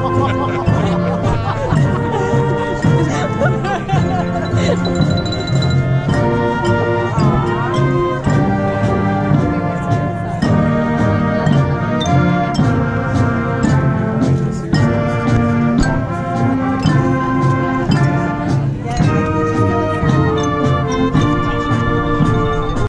Ha ha ha ha!